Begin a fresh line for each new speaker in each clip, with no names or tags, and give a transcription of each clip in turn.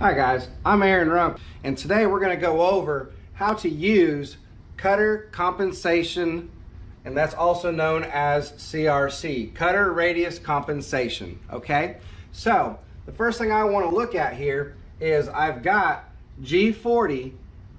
Hi guys, I'm Aaron Runk and today we're going to go over how to use cutter compensation and that's also known as CRC, cutter radius compensation, okay? So the first thing I want to look at here is I've got G40,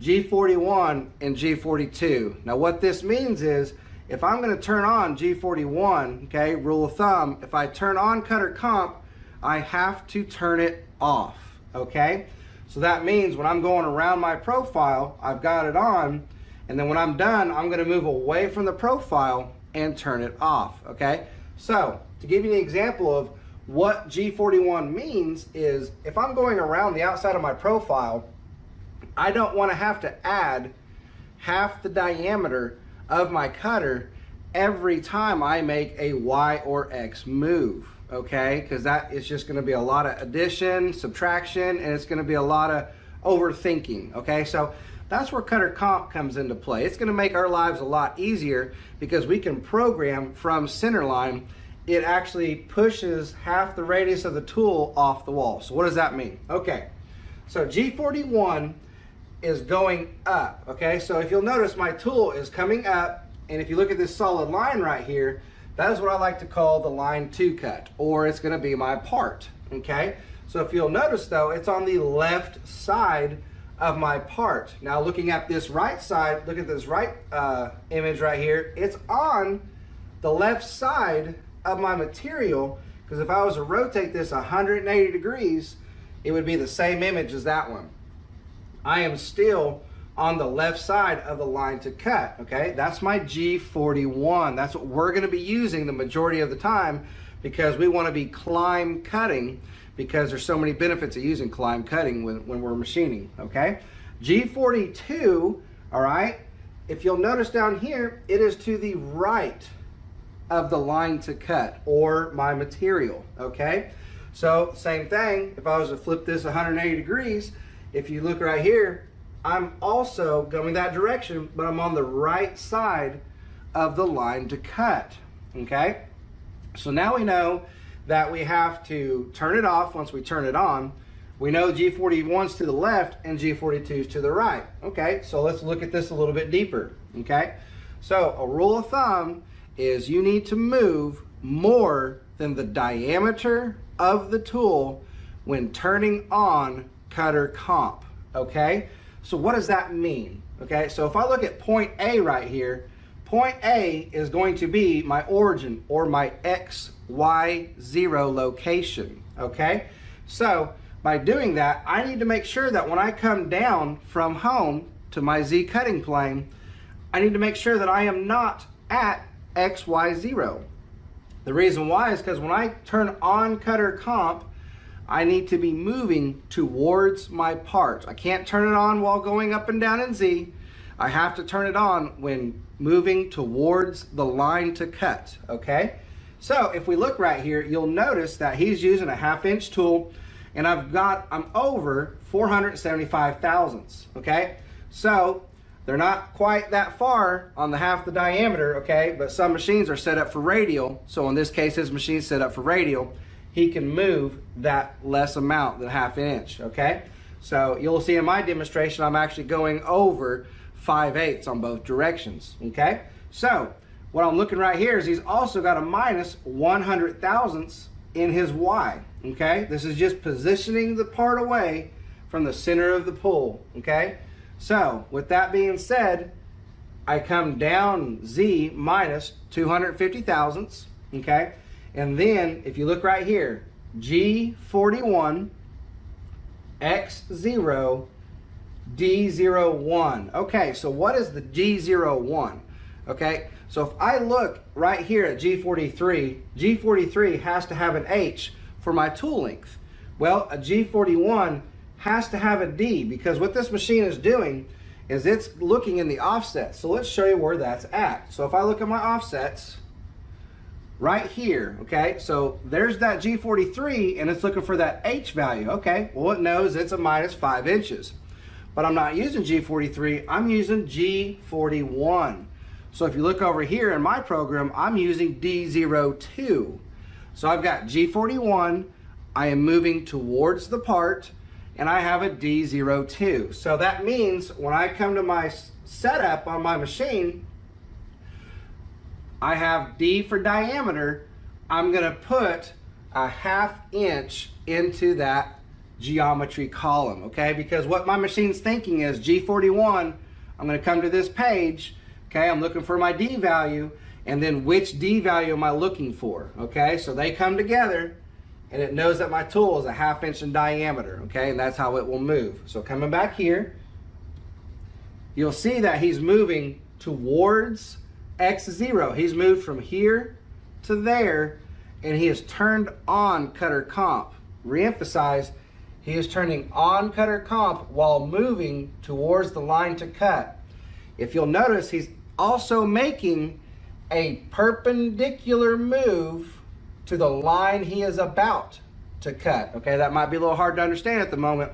G41, and G42. Now what this means is if I'm going to turn on G41, okay, rule of thumb, if I turn on cutter comp, I have to turn it off okay? So that means when I'm going around my profile, I've got it on, and then when I'm done, I'm gonna move away from the profile and turn it off, okay? So to give you an example of what G41 means is if I'm going around the outside of my profile, I don't wanna have to add half the diameter of my cutter every time I make a Y or X move okay? Because that is just going to be a lot of addition, subtraction, and it's going to be a lot of overthinking, okay? So that's where Cutter Comp comes into play. It's going to make our lives a lot easier because we can program from centerline. It actually pushes half the radius of the tool off the wall. So what does that mean? Okay, so G41 is going up, okay? So if you'll notice, my tool is coming up, and if you look at this solid line right here, that is what I like to call the line to cut, or it's gonna be my part, okay? So if you'll notice though, it's on the left side of my part. Now looking at this right side, look at this right uh, image right here, it's on the left side of my material, because if I was to rotate this 180 degrees, it would be the same image as that one. I am still on the left side of the line to cut, okay? That's my G41. That's what we're gonna be using the majority of the time because we wanna be climb cutting because there's so many benefits of using climb cutting when, when we're machining, okay? G42, all right, if you'll notice down here, it is to the right of the line to cut or my material, okay? So same thing, if I was to flip this 180 degrees, if you look right here, I'm also going that direction, but I'm on the right side of the line to cut, okay? So now we know that we have to turn it off once we turn it on. We know G41's to the left and G42's to the right. Okay, so let's look at this a little bit deeper, okay? So a rule of thumb is you need to move more than the diameter of the tool when turning on cutter comp, okay? So what does that mean? Okay, so if I look at point A right here, point A is going to be my origin or my X, Y, zero location, okay? So by doing that, I need to make sure that when I come down from home to my Z cutting plane, I need to make sure that I am not at X, Y, zero. The reason why is because when I turn on cutter comp, I need to be moving towards my part. I can't turn it on while going up and down in Z. I have to turn it on when moving towards the line to cut, okay? So if we look right here, you'll notice that he's using a half inch tool and I've got, I'm over 475 thousandths, okay? So they're not quite that far on the half the diameter, okay? But some machines are set up for radial. So in this case, his machine's set up for radial he can move that less amount than half an inch, okay? So you'll see in my demonstration, I'm actually going over 5 eighths on both directions, okay? So what I'm looking right here is he's also got a minus 100 thousandths in his Y, okay? This is just positioning the part away from the center of the pull, okay? So with that being said, I come down Z minus 250 thousandths, okay? And then if you look right here, G41, X0, D01. Okay, so what is the G01? Okay, so if I look right here at G43, G43 has to have an H for my tool length. Well, a G41 has to have a D because what this machine is doing is it's looking in the offset. So let's show you where that's at. So if I look at my offsets, right here, okay? So there's that G43 and it's looking for that H value. Okay, well it knows it's a minus five inches. But I'm not using G43, I'm using G41. So if you look over here in my program, I'm using D02. So I've got G41, I am moving towards the part, and I have a D02. So that means when I come to my setup on my machine, I have D for diameter. I'm gonna put a half inch into that geometry column, okay? Because what my machine's thinking is G41, I'm gonna come to this page, okay? I'm looking for my D value, and then which D value am I looking for, okay? So they come together, and it knows that my tool is a half inch in diameter, okay? And that's how it will move. So coming back here, you'll see that he's moving towards X0. He's moved from here to there, and he has turned on cutter comp. Reemphasize, he is turning on cutter comp while moving towards the line to cut. If you'll notice, he's also making a perpendicular move to the line he is about to cut. Okay, that might be a little hard to understand at the moment,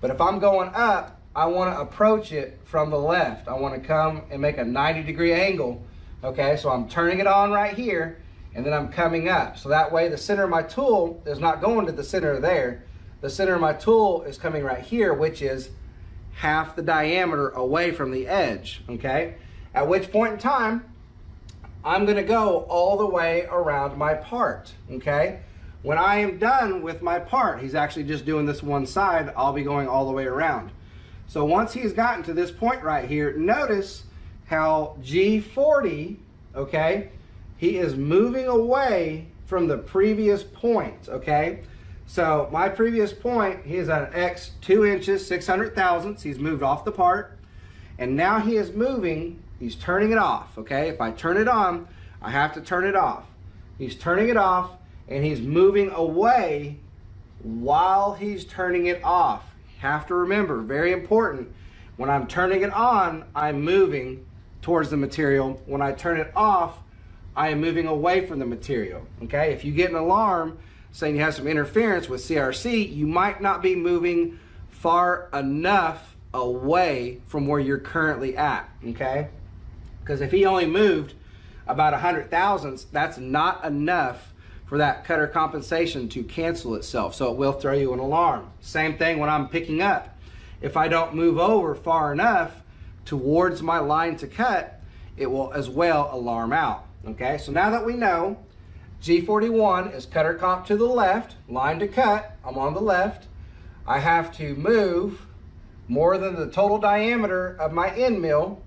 but if I'm going up, I want to approach it from the left. I want to come and make a 90 degree angle. Okay, so I'm turning it on right here, and then I'm coming up. So that way the center of my tool is not going to the center there. The center of my tool is coming right here, which is half the diameter away from the edge, okay? At which point in time, I'm gonna go all the way around my part, okay? When I am done with my part, he's actually just doing this one side, I'll be going all the way around. So once he's gotten to this point right here, notice how G40, okay, he is moving away from the previous point, okay? So my previous point, he is at X two inches, 600 thousandths. He's moved off the part. And now he is moving, he's turning it off, okay? If I turn it on, I have to turn it off. He's turning it off and he's moving away while he's turning it off. Have to remember, very important, when I'm turning it on, I'm moving towards the material. When I turn it off, I am moving away from the material, okay? If you get an alarm saying you have some interference with CRC, you might not be moving far enough away from where you're currently at, okay? Because if he only moved about a hundred thousandths, that's not enough for that cutter compensation to cancel itself. So it will throw you an alarm. Same thing when I'm picking up. If I don't move over far enough towards my line to cut, it will as well alarm out. Okay, so now that we know G41 is cutter comp to the left, line to cut, I'm on the left. I have to move more than the total diameter of my end mill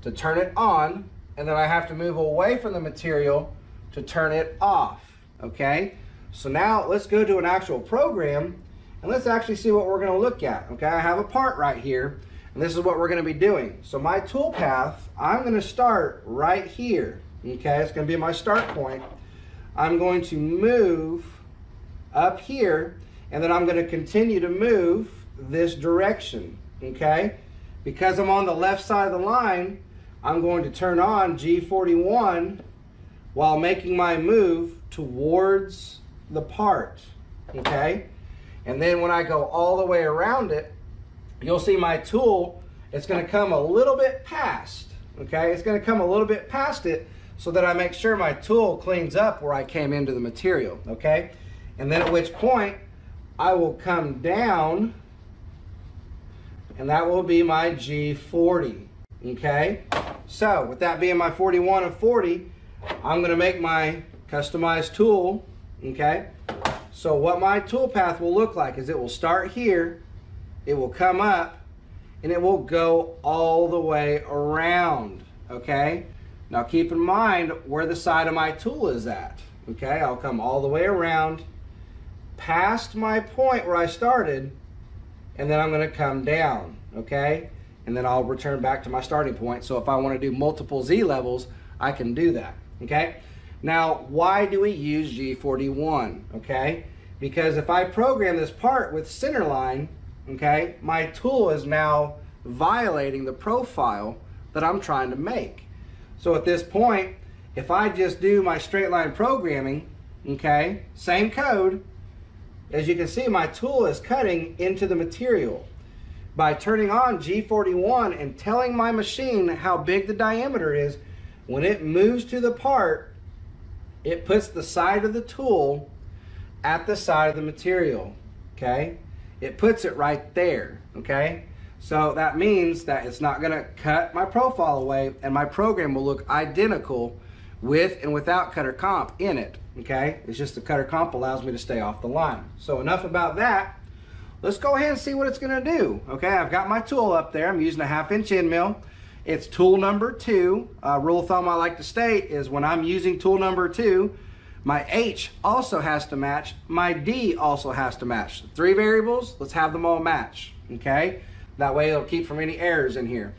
to turn it on, and then I have to move away from the material to turn it off, okay? So now let's go to an actual program and let's actually see what we're gonna look at, okay? I have a part right here, and this is what we're gonna be doing. So my tool path, I'm gonna start right here, okay? It's gonna be my start point. I'm going to move up here, and then I'm gonna continue to move this direction, okay? Because I'm on the left side of the line, I'm going to turn on G41 while making my move towards the part, okay? And then when I go all the way around it, you'll see my tool, it's gonna come a little bit past, okay? It's gonna come a little bit past it so that I make sure my tool cleans up where I came into the material, okay? And then at which point, I will come down and that will be my G40, okay? So with that being my 41 and 40, I'm gonna make my customized tool, okay? So what my tool path will look like is it will start here, it will come up, and it will go all the way around, okay? Now keep in mind where the side of my tool is at, okay? I'll come all the way around, past my point where I started, and then I'm gonna come down, okay? And then I'll return back to my starting point. So if I wanna do multiple Z levels, I can do that, okay? Now, why do we use G41, okay? Because if I program this part with centerline, okay, my tool is now violating the profile that I'm trying to make. So at this point, if I just do my straight line programming, okay, same code, as you can see, my tool is cutting into the material. By turning on G41 and telling my machine how big the diameter is, when it moves to the part, it puts the side of the tool at the side of the material, okay? It puts it right there, okay? So that means that it's not gonna cut my profile away and my program will look identical with and without cutter comp in it, okay? It's just the cutter comp allows me to stay off the line. So enough about that. Let's go ahead and see what it's gonna do. Okay, I've got my tool up there. I'm using a half inch end mill. It's tool number two. Uh, rule of thumb I like to state is when I'm using tool number two, my H also has to match. My D also has to match. Three variables, let's have them all match, okay? That way it'll keep from any errors in here.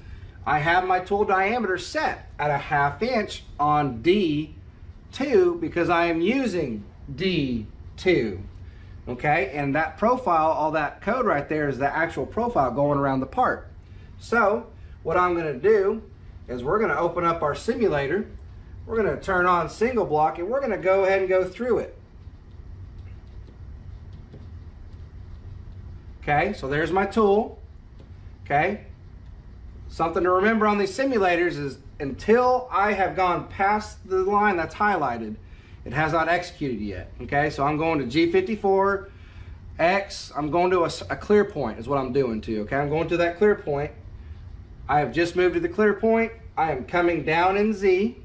I have my tool diameter set at a half inch on D2 because I am using D2, okay? And that profile, all that code right there is the actual profile going around the part. So what I'm gonna do is we're gonna open up our simulator, we're gonna turn on single block and we're gonna go ahead and go through it. Okay, so there's my tool, okay? Something to remember on these simulators is until I have gone past the line that's highlighted, it has not executed yet, okay? So I'm going to G54, X, I'm going to a, a clear point is what I'm doing to, okay? I'm going to that clear point I have just moved to the clear point. I am coming down in Z.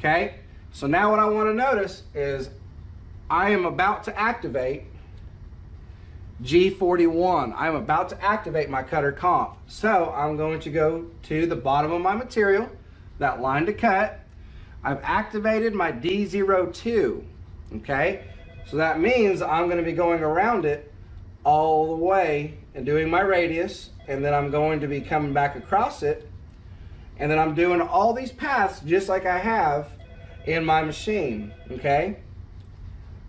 Okay, so now what I want to notice is I am about to activate G41. I'm about to activate my cutter comp. So I'm going to go to the bottom of my material, that line to cut. I've activated my D02, okay? So that means I'm gonna be going around it all the way and doing my radius and then I'm going to be coming back across it and then I'm doing all these paths just like I have in my machine okay?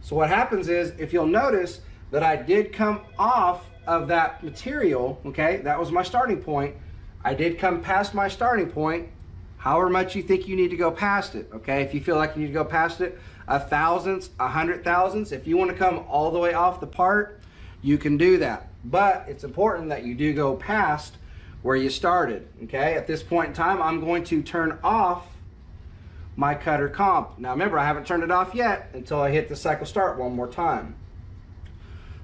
So what happens is if you'll notice that I did come off of that material okay that was my starting point I did come past my starting point however much you think you need to go past it okay? If you feel like you need to go past it a thousandths a hundred thousandths if you want to come all the way off the part you can do that. But it's important that you do go past where you started, okay? At this point in time, I'm going to turn off my cutter comp. Now remember, I haven't turned it off yet until I hit the cycle start one more time.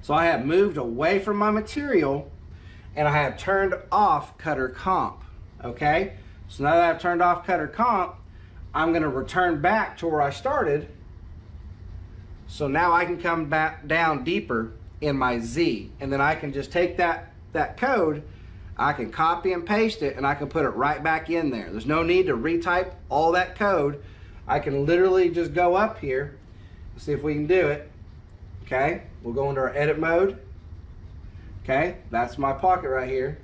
So I have moved away from my material and I have turned off cutter comp, okay? So now that I've turned off cutter comp, I'm gonna return back to where I started. So now I can come back down deeper in my Z. And then I can just take that, that code, I can copy and paste it, and I can put it right back in there. There's no need to retype all that code. I can literally just go up here, see if we can do it. Okay, we'll go into our edit mode. Okay, that's my pocket right here.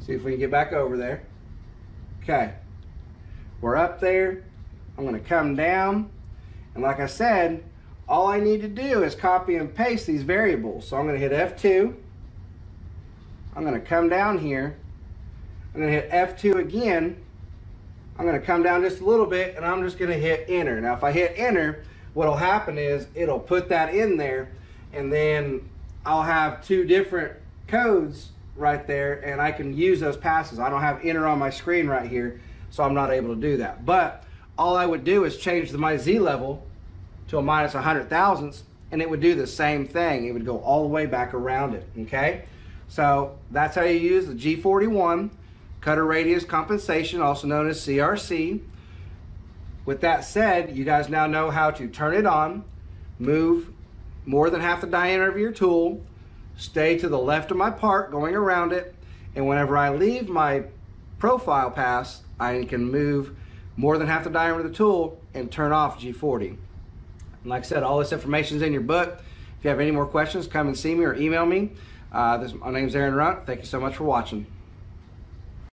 See if we can get back over there. Okay, we're up there. I'm gonna come down. And like I said, all I need to do is copy and paste these variables. So I'm going to hit F2. I'm going to come down here. I'm to hit F2 again. I'm going to come down just a little bit and I'm just going to hit enter. Now if I hit enter, what will happen is it'll put that in there and then I'll have two different codes right there and I can use those passes. I don't have enter on my screen right here, so I'm not able to do that. But all I would do is change the my Z level to a minus 100 thousandths and it would do the same thing. It would go all the way back around it, okay? So that's how you use the G41 cutter radius compensation, also known as CRC. With that said, you guys now know how to turn it on, move more than half the diameter of your tool, stay to the left of my part going around it, and whenever I leave my profile pass, I can move more than half the diameter of the tool and turn off G40. And like I said, all this information is in your book. If you have any more questions, come and see me or email me. Uh, this, my name is Aaron Runk. Thank you so much for watching.